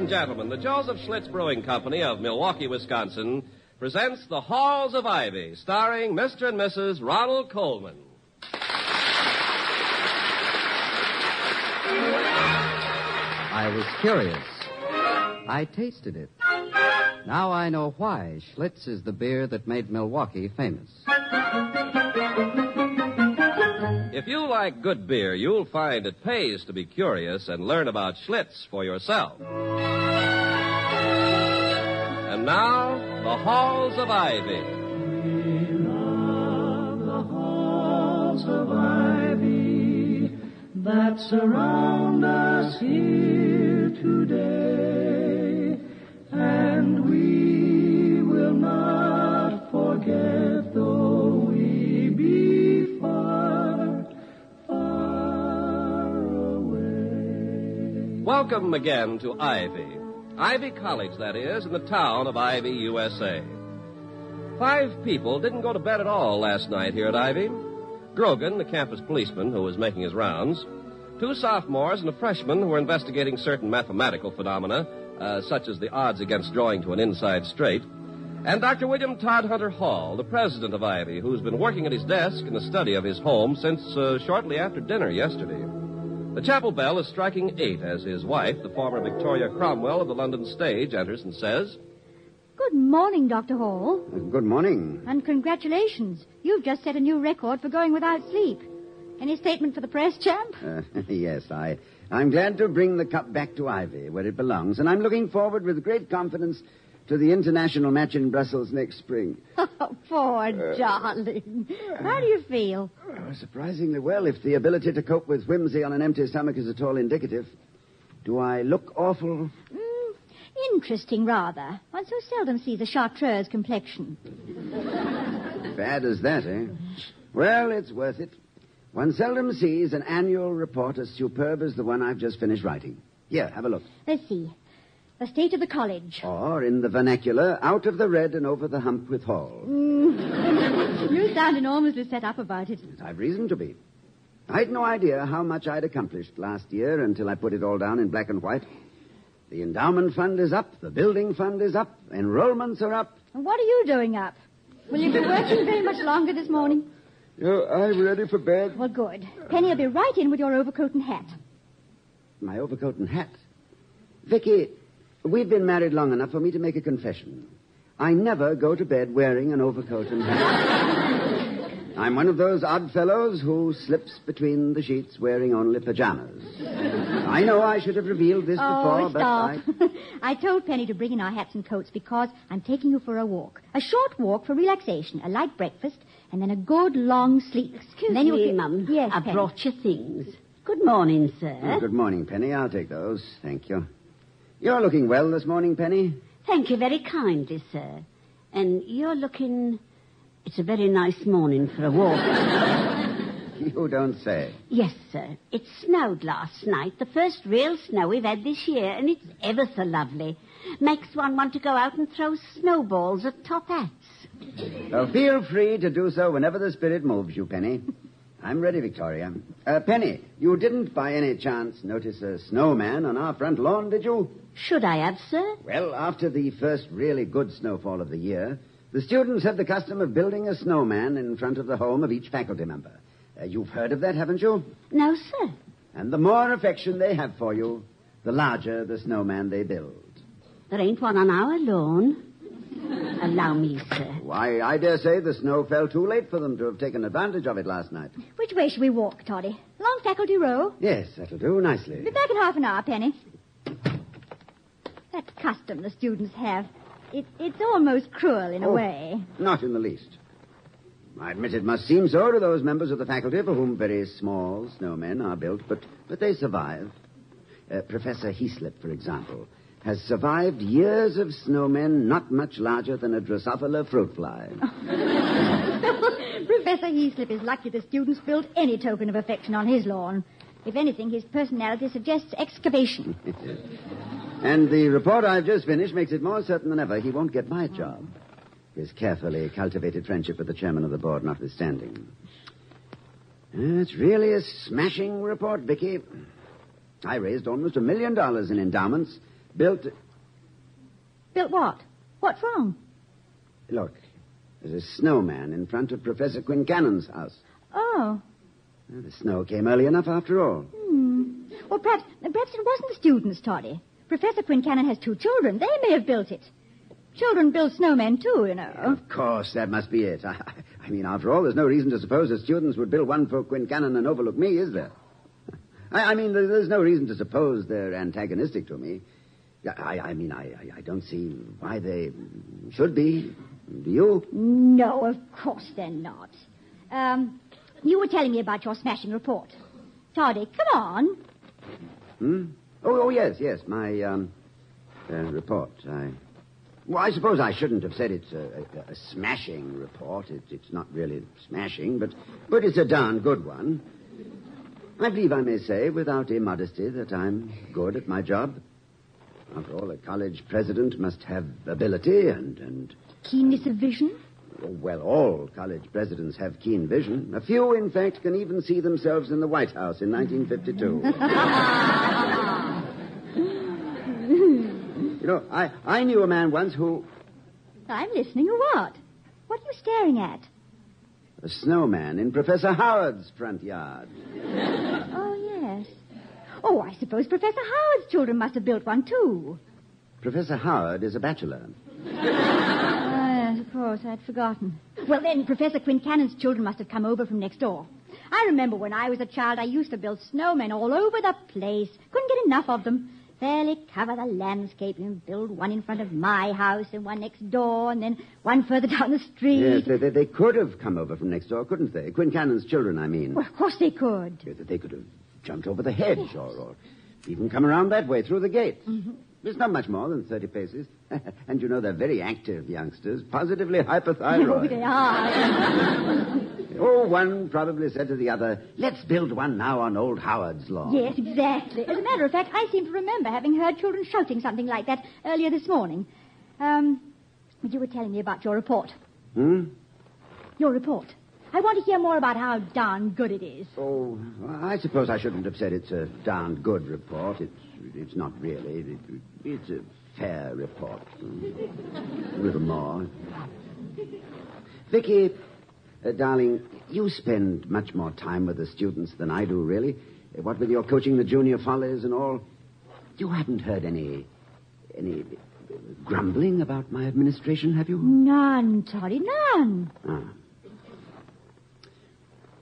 and gentlemen, the Joseph Schlitz Brewing Company of Milwaukee, Wisconsin presents The Halls of Ivy, starring Mr. and Mrs. Ronald Colman. I was curious. I tasted it. Now I know why Schlitz is the beer that made Milwaukee famous. If you like good beer, you'll find it pays to be curious and learn about Schlitz for yourself. And now, the Halls of Ivy. the halls of ivy that surround us here today, Welcome again to Ivy. Ivy College, that is, in the town of Ivy, USA. Five people didn't go to bed at all last night here at Ivy. Grogan, the campus policeman who was making his rounds, two sophomores and a freshman who were investigating certain mathematical phenomena, uh, such as the odds against drawing to an inside straight, and Dr. William Todd Hunter Hall, the president of Ivy, who's been working at his desk in the study of his home since uh, shortly after dinner yesterday. The chapel bell is striking eight as his wife, the former Victoria Cromwell of the London stage, enters and says, Good morning, Dr. Hall. Good morning. And congratulations. You've just set a new record for going without sleep. Any statement for the press, champ? Uh, yes, I, I'm glad to bring the cup back to Ivy, where it belongs, and I'm looking forward with great confidence to the international match in Brussels next spring. Oh, poor darling. How do you feel? Oh, surprisingly well, if the ability to cope with whimsy on an empty stomach is at all indicative. Do I look awful? Mm, interesting, rather. One so seldom sees a chartreuse complexion. Bad as that, eh? Well, it's worth it. One seldom sees an annual report as superb as the one I've just finished writing. Here, have a look. Let's see. The state of the college. Or, in the vernacular, out of the red and over the hump with Hall. Mm. You sound enormously set up about it. I've reason to be. I'd no idea how much I'd accomplished last year until I put it all down in black and white. The endowment fund is up, the building fund is up, enrollments are up. And what are you doing up? Will you be working very much longer this morning? Oh, I'm ready for bed. Well, good. Penny will be right in with your overcoat and hat. My overcoat and hat. Vicky, we've been married long enough for me to make a confession. I never go to bed wearing an overcoat and hat. I'm one of those odd fellows who slips between the sheets wearing only pajamas. I know I should have revealed this oh, before, oh, but. I... I told Penny to bring in our hats and coats because I'm taking you for a walk. A short walk for relaxation, a light breakfast, and then a good long sleep. Excuse and then you me, feel- Mum. Yes, I Penny. brought you things. Good morning, sir. Oh, good morning, Penny. I'll take those. Thank you. You're looking well this morning, Penny. Thank you very kindly, sir. And you're looking. It's a very nice morning for a walk. You don't say. yes, sir. It snowed last night, the first real snow we've had this year, and it's ever so lovely. Makes one want to go out and throw snowballs at top hats. Well, feel free to do so whenever the spirit moves you, Penny. I'm ready, Victoria. Uh, Penny, you didn't by any chance notice a snowman on our front lawn, did you? Should I have, sir? Well, after the first really good snowfall of the year, the students have the custom of building a snowman in front of the home of each faculty member. Uh, you've heard of that, haven't you? No, sir. And the more affection they have for you, the larger the snowman they build. There ain't one on our lawn. Allow me, sir. Why, I dare say the snow fell too late for them to have taken advantage of it last night. Which way should we walk, Toddy? Along faculty row? Yes, that'll do nicely. Be back in half an hour, Penny. That custom the students have. It, it's almost cruel in a Oh. way. Not in the least. I admit it must seem so to those members of the faculty for whom very small snowmen are built, but, but they survive. Uh, Professor Heaslip, for example, has survived years of snowmen not much larger than a Drosophila fruit fly. Professor Heaslip is lucky the students built any token of affection on his lawn. If anything, his personality suggests excavation. and the report I've just finished makes it more certain than ever he won't get my job. His carefully cultivated friendship with the chairman of the board notwithstanding. It's really a smashing report, Vicky. I raised almost a million dollars in endowments built. Built what? What's wrong? Look, there's a snowman in front of Professor Quincannon's house. Oh. Well, the snow came early enough after all. Hmm. Well, perhaps, perhaps it wasn't the students, Toddy. Professor Quincannon has two children. They may have built it. Children build snowmen, too, you know. Of course, that must be it. I, I mean, after all, there's no reason to suppose the students would build one for Quincannon and overlook me, is there? I, I mean, there's no reason to suppose they're antagonistic to me. I, I mean, I, I, I don't see why they should be. Do you? No, of course they're not. Um, you were telling me about your smashing report. Toddy, come on. Hmm? Oh, oh yes, yes, my um, uh, report. I, well, I suppose I shouldn't have said it's a, a, a smashing report. It, it's not really smashing, but but it's a darn good one. I believe I may say, without immodesty, that I'm good at my job. After all, a college president must have ability and and Keenness of vision? well, all college presidents have keen vision. A few, in fact, can even see themselves in the White House in 1952. you know, I, I knew a man once who. I'm listening. Or what? What are you staring at? A snowman in Professor Howard's front yard. Oh. Oh, I suppose Professor Howard's children must have built one, too. Professor Howard is a bachelor. Ah, yes, of course, I'd forgotten. Well, then, Professor Quincannon's children must have come over from next door. I remember when I was a child, I used to build snowmen all over the place. Couldn't get enough of them. Fairly cover the landscape and build one in front of my house and one next door and then one further down the street. Yes, they, they, they could have come over from next door, couldn't they? Quincannon's children, I mean. Well, of course they could. Yeah, They could have jumped over the hedge or, or even come around that way through the gate. Mm-hmm. It's not much more than 30 paces. and you know, they're very active youngsters, positively hyperthyroid. Oh, they are. Oh, one probably said to the other, let's build one now on old Howard's lawn. yes, exactly. As a matter of fact, I seem to remember having heard children shouting something like that earlier this morning. Um, you were telling me about your report. Hmm? Your report. I want to hear more about how darn good it is. Oh, I suppose I shouldn't have said it's a darn good report. It's, it's not really. It, it's a fair report. A little more. Vicky, uh, darling, you spend much more time with the students than I do, really. Uh, What with your coaching the junior follies and all. You haven't heard any. any grumbling about my administration, have you? None, Toddy, none. Ah.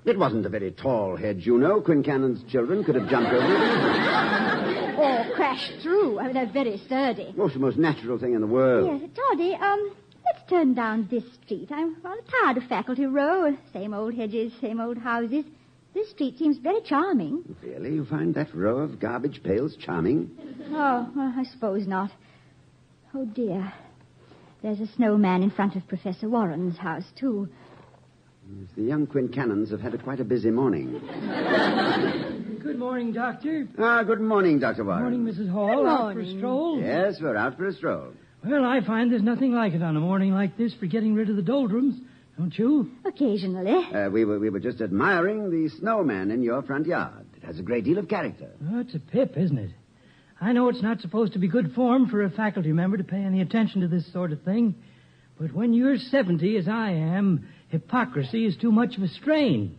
It wasn't a very tall hedge, you know. Quincannon's children could have jumped over it. Or crashed through. I mean, they're very sturdy. Oh, it's the most natural thing in the world. Yes, Toddy, um, let's turn down this street. I'm rather tired of Faculty Row. Same old hedges, same old houses. This street seems very charming. Really? You find that row of garbage pails charming? Oh, well, I suppose not. Oh, dear. There's a snowman in front of Professor Warren's house, too. Yes, The young Quincannons have had a, quite a busy morning. Good morning, Doctor. Ah, good morning, Dr. Warren. Morning, Mrs. Hall. Good Out for a morning. stroll? Yes, we're out for a stroll. Well, I find there's nothing like it on a morning like this for getting rid of the doldrums, don't you? Occasionally. Uh, we, were, we were just admiring the snowman in your front yard. It has a great deal of character. Oh, it's a pip, isn't it? I know it's not supposed to be good form for a faculty member to pay any attention to this sort of thing, but when you're 70, as I am, hypocrisy is too much of a strain.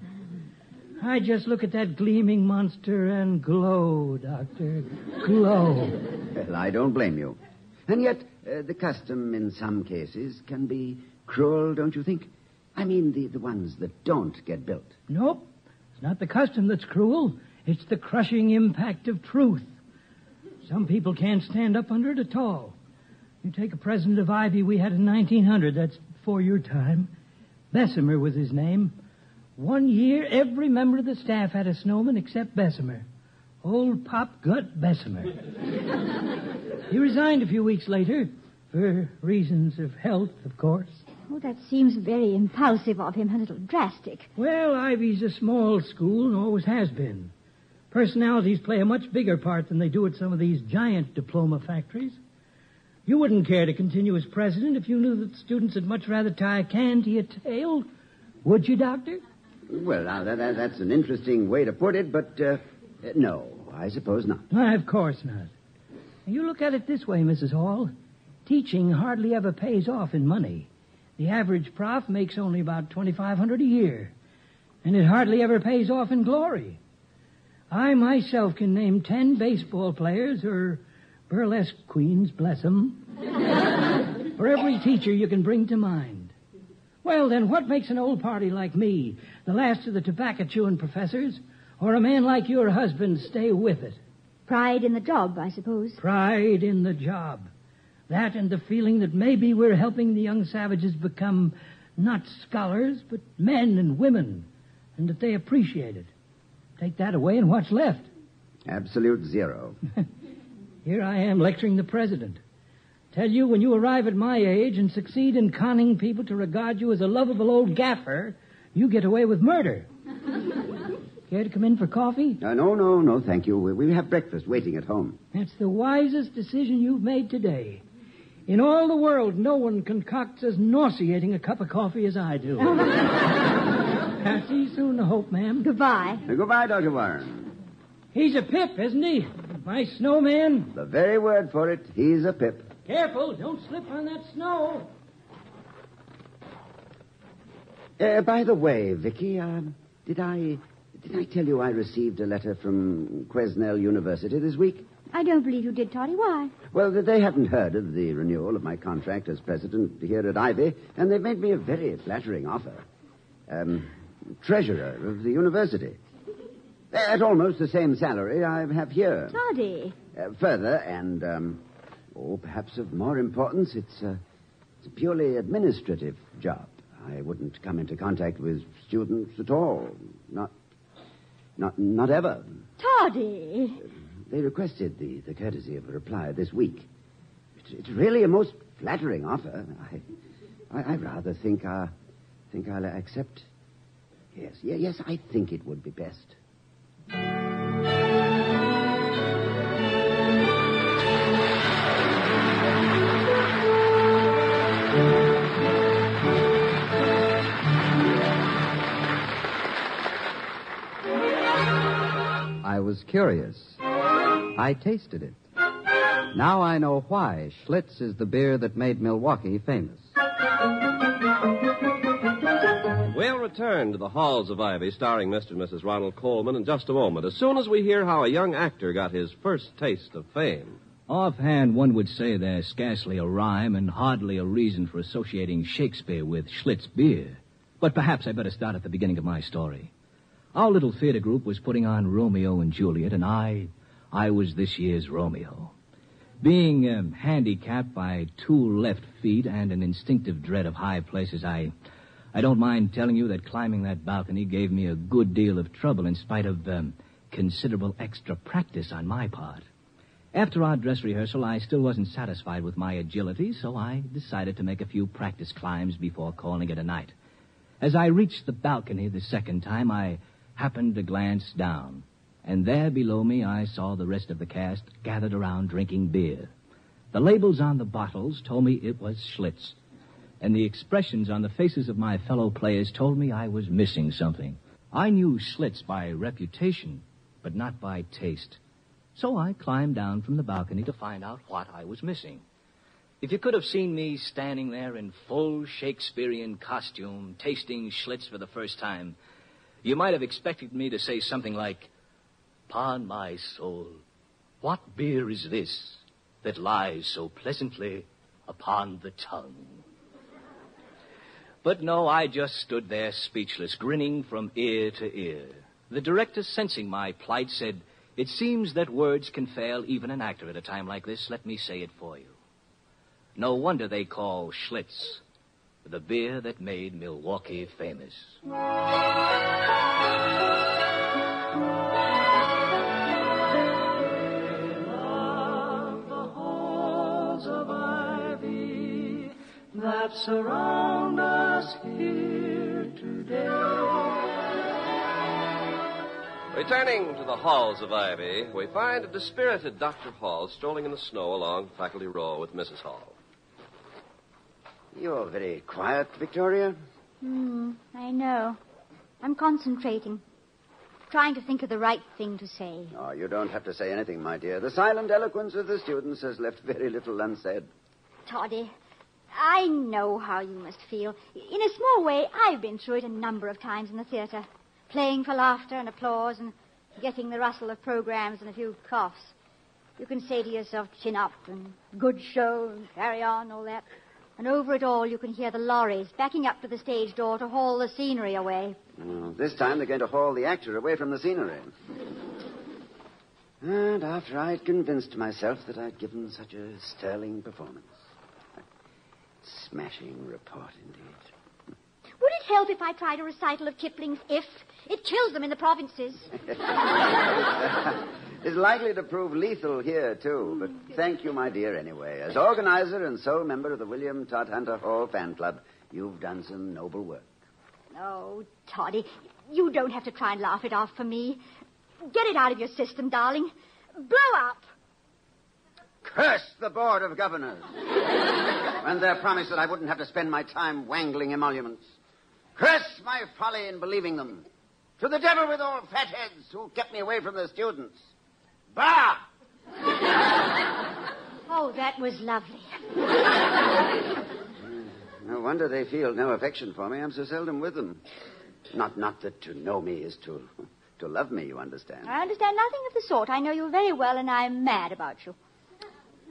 I just look at that gleaming monster and glow, Doctor. Glow. Well, I don't blame you. And yet, uh, the custom in some cases can be cruel, don't you think? I mean, the, the ones that don't get built. Nope. It's not the custom that's cruel. It's the crushing impact of truth. Some people can't stand up under it at all. You take a president of Ivy we had in 1900, that's before your time. Bessemer was his name. One year, every member of the staff had a snowman except Bessemer. Old Pop Gut Bessemer. he resigned a few weeks later, for reasons of health, of course. Oh, that seems very impulsive of him, a little drastic. Well, Ivy's a small school and always has been. Personalities play a much bigger part than they do at some of these giant diploma factories. You wouldn't care to continue as president if you knew that students would much rather tie a can to your tail. Would you, Doctor? Well, now, that, that, that's an interesting way to put it, but uh, no, I suppose not. Why, of course not. You look at it this way, Mrs. Hall. Teaching hardly ever pays off in money. The average prof makes only about 2500 a year. And it hardly ever pays off in glory. I myself can name ten baseball players or burlesque queens, bless 'em, for every teacher you can bring to mind. Well, then, what makes an old party like me, the last of the tobacco chewing professors, or a man like your husband stay with it? Pride in the job, I suppose. Pride in the job. That and the feeling that maybe we're helping the young savages become not scholars, but men and women, and that they appreciate it. Take that away, and what's left? Absolute zero. Here I am lecturing the president. Tell you, when you arrive at my age and succeed in conning people to regard you as a lovable old gaffer, you get away with murder. Care to come in for coffee? Uh, no, no, no, thank you. We, we have breakfast waiting at home. That's the wisest decision you've made today. In all the world, no one concocts as nauseating a cup of coffee as I do. I'll see you soon, I hope, ma'am. Goodbye. Uh, goodbye, Dr. Warren. He's a pip, isn't he? My snowman. The very word for it, he's a pip. Careful, don't slip on that snow. Uh, by the way, Vicky, um, did I did I tell you I received a letter from Quesnel University this week? I don't believe you did, Toddy. Why? Well, they haven't heard of the renewal of my contract as president here at Ivy, and they've made me a very flattering offer. Um, treasurer of the university. At almost the same salary I have here. Toddy. Uh, further, and, um, oh, perhaps of more importance, it's, uh, it's a purely administrative job. I wouldn't come into contact with students at all. Not, not, not ever. Toddy. They requested the, the courtesy of a reply this week. It's, it's really a most flattering offer. I, I, I rather think, uh, think I'll accept. Yes, yes, I think it would be best. Was curious. I tasted it. Now I know why Schlitz is the beer that made Milwaukee famous. We'll return to the halls of Ivy, starring Mr. and Mrs. Ronald Colman, in just a moment, as soon as we hear how a young actor got his first taste of fame. Offhand, one would say there's scarcely a rhyme and hardly a reason for associating Shakespeare with Schlitz beer. But perhaps I better start at the beginning of my story. Our little theater group was putting on Romeo and Juliet, and I, I was this year's Romeo. Being um, handicapped by two left feet and an instinctive dread of high places, I, I don't mind telling you that climbing that balcony gave me a good deal of trouble in spite of um, considerable extra practice on my part. After our dress rehearsal, I still wasn't satisfied with my agility, so I decided to make a few practice climbs before calling it a night. As I reached the balcony the second time, I happened to glance down, and there below me I saw the rest of the cast gathered around drinking beer. The labels on the bottles told me it was Schlitz, and the expressions on the faces of my fellow players told me I was missing something. I knew Schlitz by reputation, but not by taste. So I climbed down from the balcony to find out what I was missing. If you could have seen me standing there in full Shakespearean costume, tasting Schlitz for the first time, you might have expected me to say something like, Upon my soul, what beer is this that lies so pleasantly upon the tongue? But no, I just stood there speechless, grinning from ear to ear. The director, sensing my plight, said, It seems that words can fail even an actor at a time like this. Let me say it for you. No wonder they call Schlitz the beer that made Milwaukee famous. that surround us here today. Returning to the halls of Ivy, we find a dispirited Dr. Hall strolling in the snow along Faculty Row with Mrs. Hall. You're very quiet, Victoria. Hmm, I know. I'm concentrating. trying to think of the right thing to say. Oh, you don't have to say anything, my dear. The silent eloquence of the students has left very little unsaid. Toddy, I know how you must feel. In a small way, I've been through it a number of times in the theater, playing for laughter and applause and getting the rustle of programs and a few coughs. You can say to yourself, chin up and good show and carry on, all that. And over it all, you can hear the lorries backing up to the stage door to haul the scenery away. Oh, this time they're going to haul the actor away from the scenery. And after I'd convinced myself that I'd given such a sterling performance. a Smashing report, indeed. Would it help if I tried a recital of Kipling's If? It kills them in the provinces. It's likely to prove lethal here, too. But thank you, my dear, anyway. As organizer and sole member of the William Todd Hunter Hall fan club, you've done some noble work. Oh, Toddy, you don't have to try and laugh it off for me. Get it out of your system, darling. Blow up. Curse the Board of Governors. and their promise that I wouldn't have to spend my time wangling emoluments. Curse my folly in believing them. To the devil with all fatheads who kept me away from the students. Bah! Oh, that was lovely. No wonder they feel no affection for me. I'm so seldom with them. Not, not that to know me is to, to love me, you understand. I understand nothing of the sort. I know you very well, and I'm mad about you.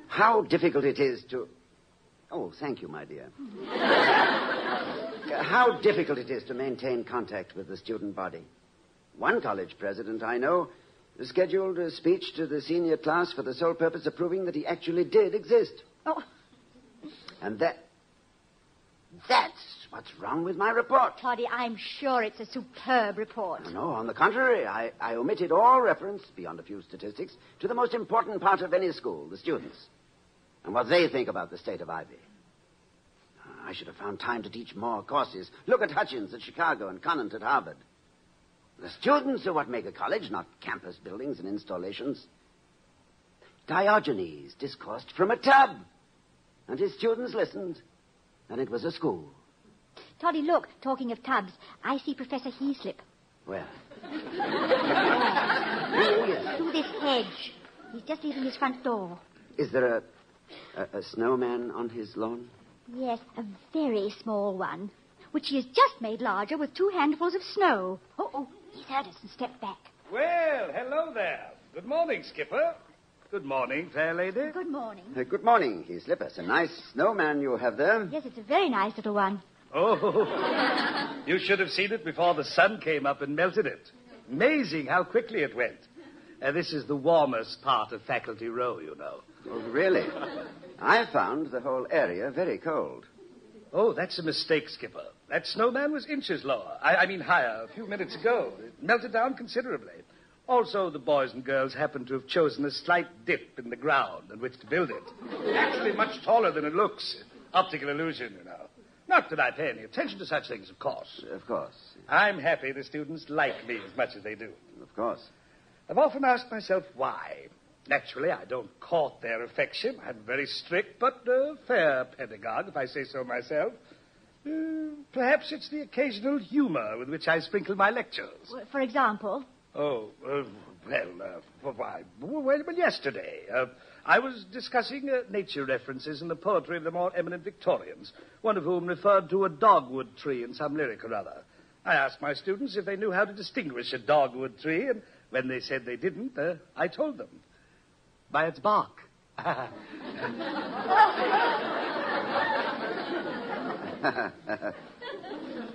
How difficult it is to. Oh, thank you, my dear. How difficult it is to maintain contact with the student body. One college president I know scheduled a speech to the senior class for the sole purpose of proving that he actually did exist. Oh, And that. That's what's wrong with my report. Toddy, I'm sure it's a superb report. No, on the contrary, I, I omitted all reference, beyond a few statistics, to the most important part of any school, the students, and what they think about the state of Ivy. I should have found time to teach more courses. Look at Hutchins at Chicago and Conant at Harvard. The students are what make a college, not campus buildings and installations. Diogenes discoursed from a tub, and his students listened, and it was a school. Toddy, look, talking of tubs, I see Professor Heaslip Well, through this hedge. He's just leaving his front door. is there a, a, a snowman on his lawn? Yes, a very small one, which he has just made larger with two handfuls of snow. Oh, oh, he's heard us and stepped back. Well, hello there. Good morning, Skipper. Good morning, fair lady. Good morning. Uh, good morning, Heaslip. It's a nice snowman you have there. Yes, it's a very nice little one. Oh, you should have seen it before the sun came up and melted it. Amazing how quickly it went. Uh, this is the warmest part of Faculty Row, you know. Oh, really? I found the whole area very cold. Oh, that's a mistake, Skipper. That snowman was inches lower. I, I mean higher a few minutes ago. It melted down considerably. Also, the boys and girls happened to have chosen a slight dip in the ground in which to build it. Actually, much taller than it looks. Optical illusion, you know. Not that I pay any attention to such things, of course. Of course. I'm happy the students like me as much as they do. Of course. I've often asked myself why. Naturally, I don't court their affection. I'm very strict, but uh, fair pedagogue, if I say so myself. Uh, perhaps it's the occasional humor with which I sprinkle my lectures. For example, Oh, uh, well, uh, why, well, well, yesterday, uh, I was discussing uh, nature references in the poetry of the more eminent Victorians, one of whom referred to a dogwood tree in some lyric or other. I asked my students if they knew how to distinguish a dogwood tree, and when they said they didn't, uh, I told them. By its bark.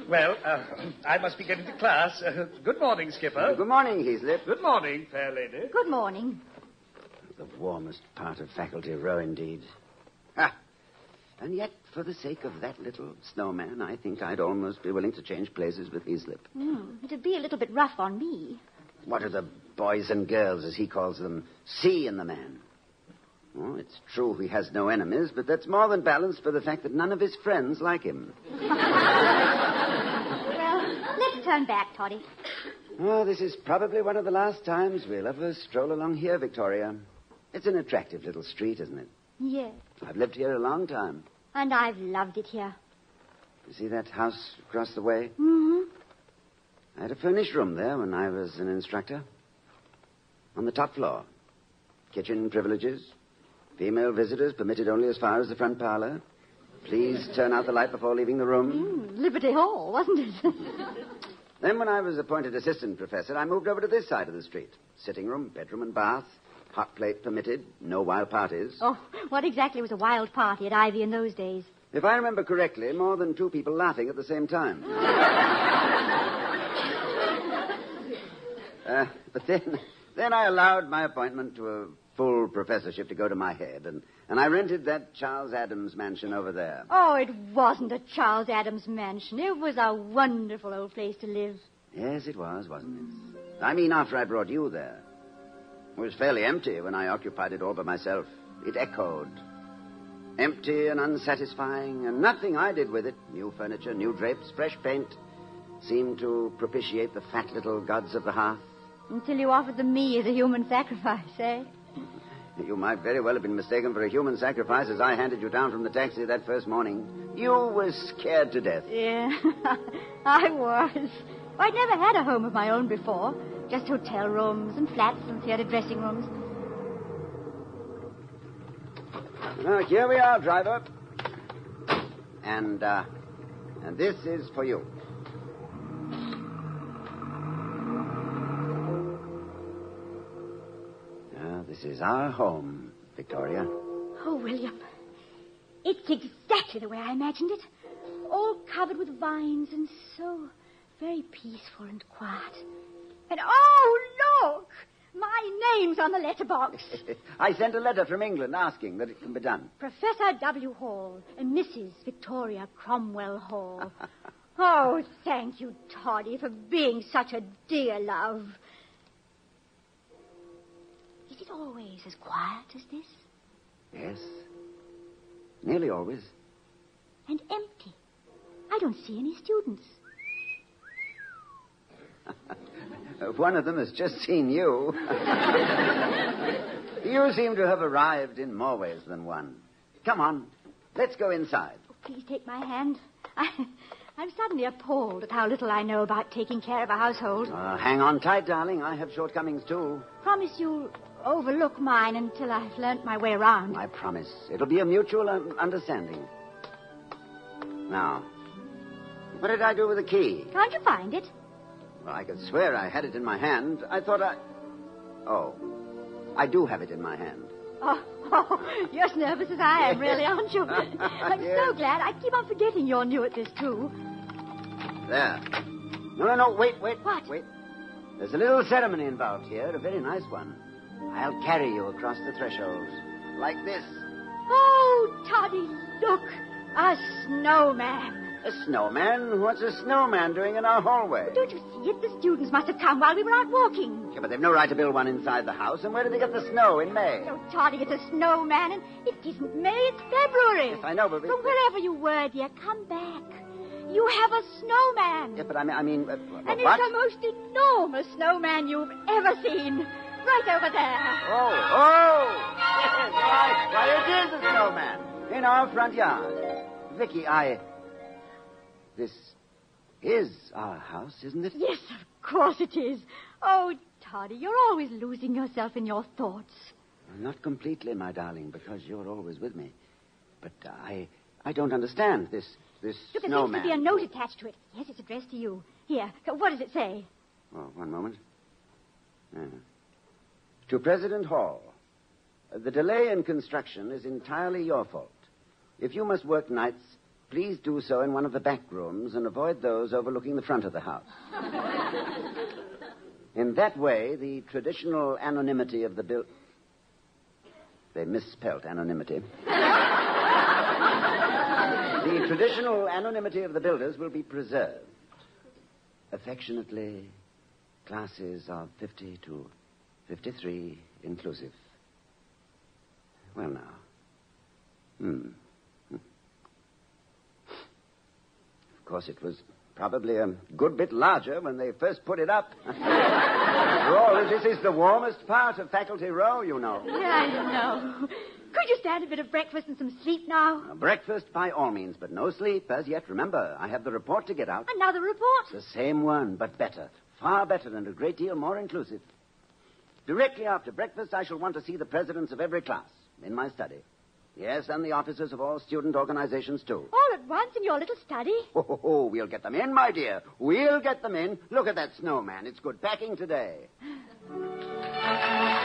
well, uh, I must be getting to class. Uh, good morning, Skipper. Good morning, Heaslip. Good morning, fair lady. good morning. The warmest part of Faculty Row, indeed. Ha! And yet, for the sake of that little snowman, I think I'd almost be willing to change places with Heaslip. Hmm, it'd be a little bit rough on me. What do the boys and girls, as he calls them, see in the man? Well, it's true he has no enemies, but that's more than balanced by the fact that none of his friends like him. Well, let's turn back, Toddy. Oh, this is probably one of the last times we'll ever stroll along here, Victoria. It's an attractive little street, isn't it? Yes, I've lived here a long time. and I've loved it here. You see that house across the way? Mm-hmm. I had a furnished room there when I was an instructor. On the top floor. Kitchen privileges. Female visitors permitted only as far as the front parlor. Please turn out the light before leaving the room. Mm, Liberty Hall, wasn't it? Then, when I was appointed assistant professor, I moved over to this side of the street. Sitting room, bedroom, and bath. Hot plate permitted. No wild parties. oh, what exactly was a wild party at Ivy in those days? If I remember correctly, more than two people laughing at the same time. uh, but then, then I allowed my appointment to a full professorship to go to my head, and, and I rented that Charles Addams mansion over there. Oh, it wasn't a Charles Addams mansion. It was a wonderful old place to live. Yes, it was, wasn't it? I mean, after I brought you there. It was fairly empty when I occupied it all by myself. It echoed. Empty and unsatisfying, and nothing I did with it new furniture, new drapes, fresh paint seemed to propitiate the fat little gods of the hearth. Until you offered them me as a human sacrifice, eh? You might very well have been mistaken for a human sacrifice as I handed you down from the taxi that first morning. You were scared to death. Yeah, I was. I'd never had a home of my own before. Just hotel rooms and flats and theater dressing rooms. Now, here we are, driver. And, uh, and this is for you. This is our home, Victoria. Oh, William. It's exactly the way I imagined it. All covered with vines and so very peaceful and quiet. And oh, look! My name's on the letterbox. I sent a letter from England asking that it can be done. Professor W. Hall and Mrs. Victoria Cromwell Hall. oh, thank you, Toddy, for being such a dear love. Always as quiet as this? Yes. Nearly always. And empty. I don't see any students. One of them has just seen you. you seem to have arrived in more ways than one. Come on, let's go inside. Oh, please take my hand. I, I'm suddenly appalled at how little I know about taking care of a household. Uh, hang on tight, darling. I have shortcomings, too. Promise you'll overlook mine until I've learnt my way around. I promise. It'll be a mutual un- understanding. Now, what did I do with the key? Can't you find it? Well, I could swear I had it in my hand. I thought I. Oh, I do have it in my hand. Oh, oh, you're as nervous as I am, really, aren't you? I'm Yes. so glad. I keep on forgetting you're new at this, too. There. No, no, no. Wait, wait. What? Wait. There's a little ceremony involved here, a very nice one. I'll carry you across the threshold. Like this. Oh, Toddy, look. A snowman. A snowman? What's a snowman doing in our hallway? Don't you see it? The students must have come while we were out walking. Yeah, but they've no right to build one inside the house. And where did they get the snow in May? No, Toddy, it's a snowman, and it isn't May, it's February. Yes, I know, but... From wherever you were, dear, come back. You have a snowman. Yeah, but I mean... I mean uh, And what? it's the most enormous snowman you've ever seen. Right over there. Oh, oh! Yes, why, why, it is a snowman in our front yard. Vicky, I. This is our house, isn't it? Yes, of course it is. Oh, Toddy, you're always losing yourself in your thoughts. Not completely, my darling, because you're always with me. But I, I don't understand this, this Look, there seems snowman. to be a note attached to it. Yes, it's addressed to you. Here, what does it say? Oh, one moment. Ah. To President Hall, the delay in construction is entirely your fault. If you must work nights, please do so in one of the back rooms and avoid those overlooking the front of the house. in that way, the traditional anonymity of the build. They misspelt anonymity. the traditional anonymity of the builders will be preserved. Affectionately, classes of 50 to 53 inclusive. Well, now. Hmm. Of course, it was probably a good bit larger when they first put it up. After all, this is the warmest part of Faculty Row, you know. Yeah, I know. Could you stand a bit of breakfast and some sleep now? Now, breakfast by all means, but no sleep as yet. Remember, I have the report to get out. Another report? The same one, but better. Far better and a great deal more inclusive. Directly after breakfast, I shall want to see the presidents of every class in my study. Yes, and the officers of all student organizations, too. All at once in your little study? Oh, ho, ho, we'll get them in, my dear. We'll get them in. Look at that snowman. It's good packing today.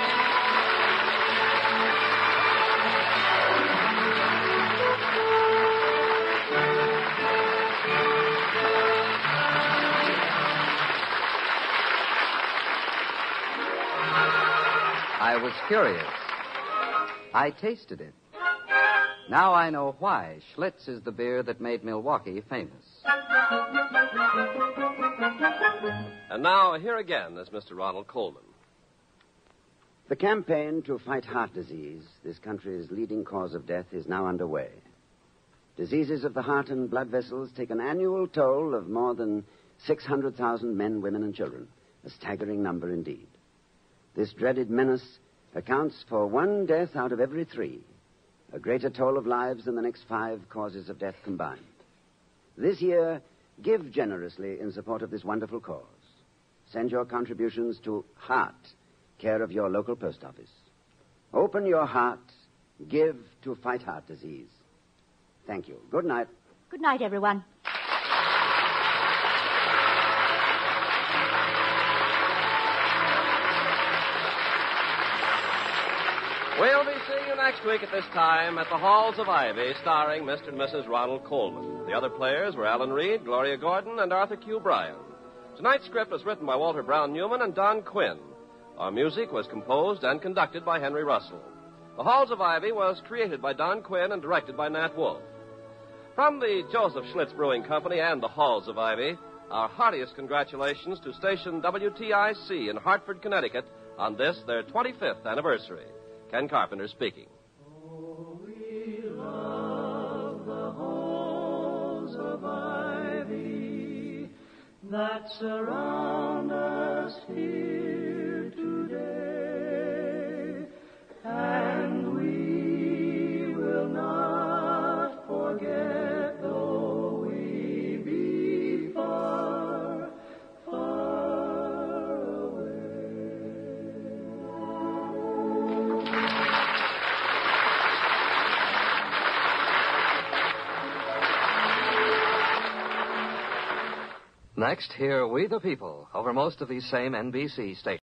curious. I tasted it. Now I know why Schlitz is the beer that made Milwaukee famous. And now, here again is Mr. Ronald Colman. The campaign to fight heart disease, this country's leading cause of death, is now underway. Diseases of the heart and blood vessels take an annual toll of more than 600,000 men, women, and children. A staggering number indeed. This dreaded menace accounts for one death out of every three, a greater toll of lives than the next five causes of death combined. This year, give generously in support of this wonderful cause. Send your contributions to Heart, care of your local post office. Open your heart, give to fight heart disease. Thank you. Good night. Good night, everyone. We'll be seeing you next week at this time at the Halls of Ivy, starring Mr. and Mrs. Ronald Colman. The other players were Alan Reed, Gloria Gordon, and Arthur Q. Bryan. Tonight's script was written by Walter Brown Newman and Don Quinn. Our music was composed and conducted by Henry Russell. The Halls of Ivy was created by Don Quinn and directed by Nat Wolff. From the Joseph Schlitz Brewing Company and the Halls of Ivy, our heartiest congratulations to station WTIC in Hartford, Connecticut on this, their 25th anniversary. Ken Carpenter speaking. That surround us here Next, hear We the People over most of these same NBC stations.